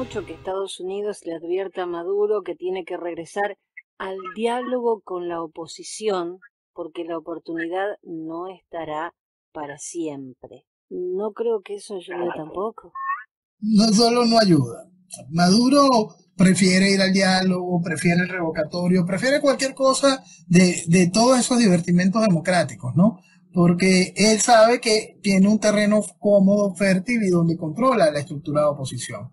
mucho que Estados Unidos le advierta a Maduro que tiene que regresar al diálogo con la oposición porque la oportunidad no estará para siempre. No creo que eso ayude tampoco. No solo no ayuda. Maduro prefiere ir al diálogo, prefiere el revocatorio, prefiere cualquier cosa de, de todos esos divertimentos democráticos, ¿no? Porque él sabe que tiene un terreno cómodo, fértil y donde controla la estructura de oposición.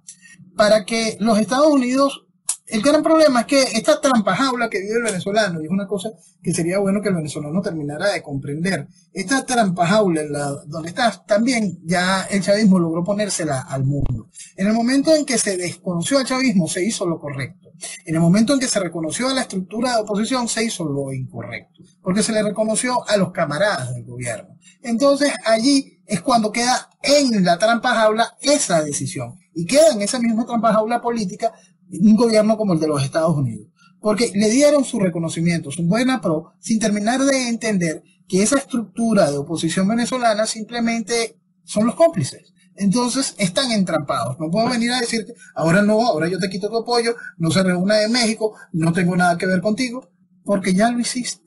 Para que los Estados Unidos el gran problema es que esta trampa jaula que vive el venezolano, y es una cosa que sería bueno que el venezolano terminara de comprender, esta trampa jaula donde estás, también ya el chavismo logró ponérsela al mundo. En el momento en que se desconoció al chavismo, se hizo lo correcto. En el momento en que se reconoció a la estructura de oposición, se hizo lo incorrecto, porque se le reconoció a los camaradas del gobierno. Entonces allí es cuando queda en la trampa jaula esa decisión. Y queda en esa misma trampa jaula política un gobierno como el de los Estados Unidos. Porque le dieron su reconocimiento, su buena pro, sin terminar de entender que esa estructura de oposición venezolana simplemente son los cómplices. Entonces están entrampados. No puedo venir a decirte, ahora no, ahora yo te quito tu apoyo, no se reúna de México, no tengo nada que ver contigo, porque ya lo hiciste.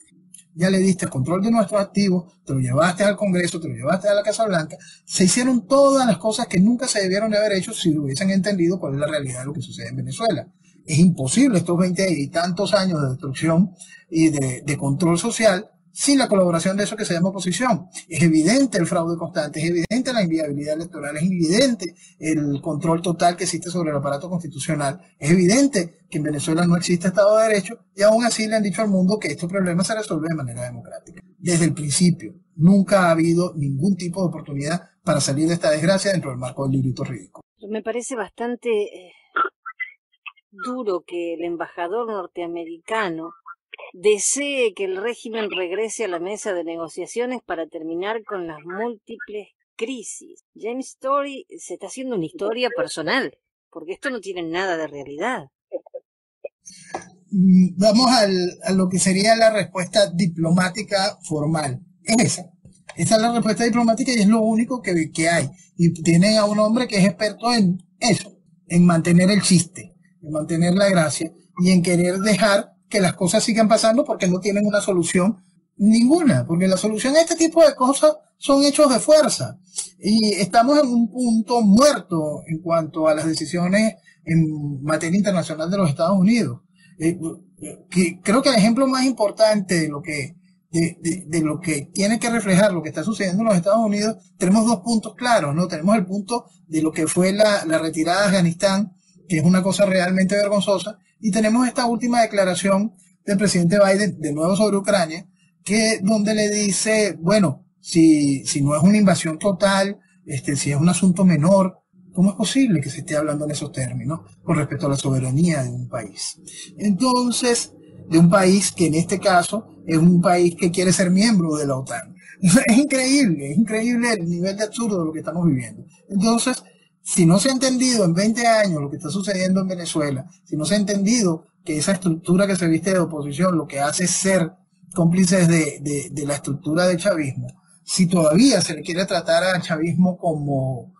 Ya le diste el control de nuestros activos, te lo llevaste al Congreso, te lo llevaste a la Casa Blanca. Se hicieron todas las cosas que nunca se debieron de haber hecho si hubiesen entendido cuál es la realidad de lo que sucede en Venezuela. Es imposible estos 20 y tantos años de destrucción y de, de control social sin la colaboración de eso que se llama oposición. Es evidente el fraude constante, es evidente la inviabilidad electoral, es evidente el control total que existe sobre el aparato constitucional, es evidente que en Venezuela no existe Estado de Derecho y aún así le han dicho al mundo que estos problemas se resuelven de manera democrática. Desde el principio, nunca ha habido ningún tipo de oportunidad para salir de esta desgracia dentro del marco del librito ridículo. Me parece bastante eh, duro que el embajador norteamericano desee que el régimen regrese a la mesa de negociaciones para terminar con las múltiples crisis. James Story se está haciendo una historia personal, porque esto no tiene nada de realidad. Mm, vamos a lo que sería la respuesta diplomática formal. Es esa. Esa es la respuesta diplomática y es lo único que, que hay. Y tienen a un hombre que es experto en eso, en mantener el chiste, en mantener la gracia y en querer dejar que las cosas sigan pasando porque no tienen una solución ninguna, porque la solución a este tipo de cosas son hechos de fuerza. Y estamos en un punto muerto en cuanto a las decisiones en materia internacional de los Estados Unidos. Eh, que creo que el ejemplo más importante de lo que de, lo que tiene que reflejar lo que está sucediendo en los Estados Unidos, tenemos dos puntos claros, ¿no? Tenemos el punto de lo que fue la, la retirada de Afganistán, que es una cosa realmente vergonzosa, y tenemos esta última declaración del presidente Biden, de nuevo sobre Ucrania, que donde le dice, bueno, si, si no es una invasión total, este, si es un asunto menor, ¿cómo es posible que se esté hablando en esos términos con respecto a la soberanía de un país? Entonces, de un país que en este caso es un país que quiere ser miembro de la OTAN. Es increíble, es increíble el nivel de absurdo de lo que estamos viviendo. Entonces, si no se ha entendido en 20 años lo que está sucediendo en Venezuela, si no se ha entendido que esa estructura que se viste de oposición lo que hace es ser cómplices de, la estructura del chavismo, si todavía se le quiere tratar al chavismo como,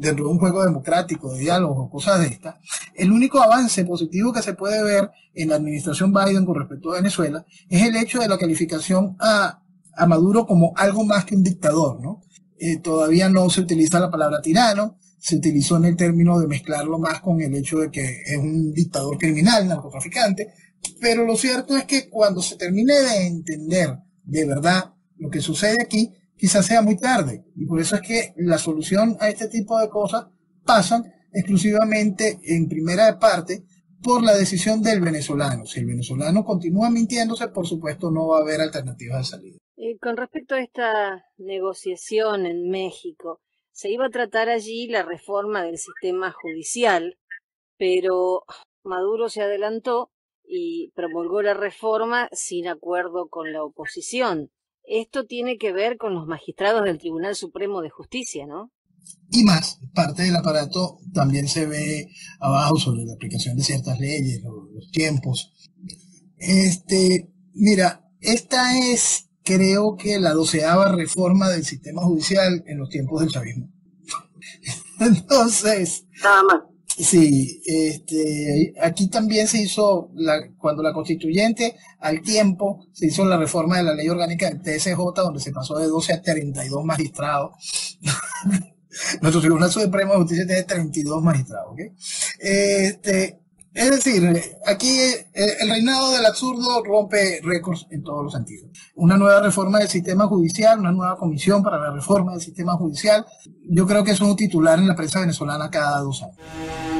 dentro de un juego democrático, de diálogo, cosas de estas, el único avance positivo que se puede ver en la administración Biden con respecto a Venezuela es el hecho de la calificación a, a Maduro como algo más que un dictador, ¿no? Eh, todavía no se utiliza la palabra tirano, se utilizó en el término de mezclarlo más con el hecho de que es un dictador criminal, narcotraficante, pero lo cierto es que cuando se termine de entender de verdad lo que sucede aquí, quizás sea muy tarde. Y por eso es que la solución a este tipo de cosas pasan exclusivamente en primera parte por la decisión del venezolano. Si el venezolano continúa mintiéndose, por supuesto no va a haber alternativas de salida. Eh, con respecto a esta negociación en México, se iba a tratar allí la reforma del sistema judicial, pero Maduro se adelantó y promulgó la reforma sin acuerdo con la oposición. Esto tiene que ver con los magistrados del Tribunal Supremo de Justicia, ¿no? Y más, parte del aparato también se ve abajo sobre la aplicación de ciertas leyes, los, tiempos. Este, mira, esta es creo que la doceava reforma del sistema judicial en los tiempos del chavismo. Entonces, Sí, este, aquí también se hizo, la, cuando la constituyente, al tiempo, se hizo la reforma de la ley orgánica del TSJ, donde se pasó de 12 a 32 magistrados. Nuestro Tribunal Supremo de Justicia tiene 32 magistrados. ¿okay? Este, es decir, aquí eh, el reinado del absurdo rompe récords en todos los sentidos. Una nueva reforma del sistema judicial, una nueva comisión para la reforma del sistema judicial. Yo creo que es un titular en la prensa venezolana cada dos años.